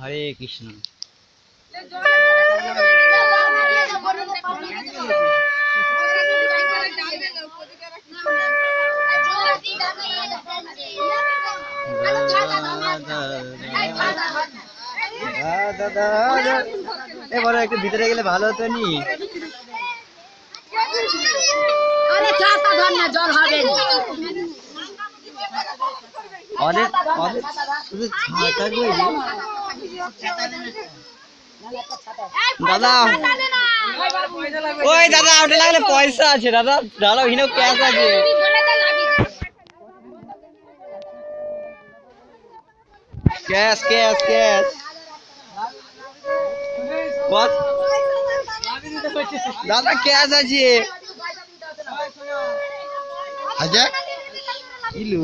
হরে কৃষ্ণ। এবারে একটু ভিতরে গেলে ভালো হতো নি? জল হবে অনেক অনেক শুধু ছাতা কই রে? দাদা ওই দাদা ওটা লাগলে পয়সা আছে দাদা দাদা হিনো ক্যাশ আছে ক্যাশ ক্যাশ ক্যাশ কত দাদা ক্যাশ আছে হাজার ইলু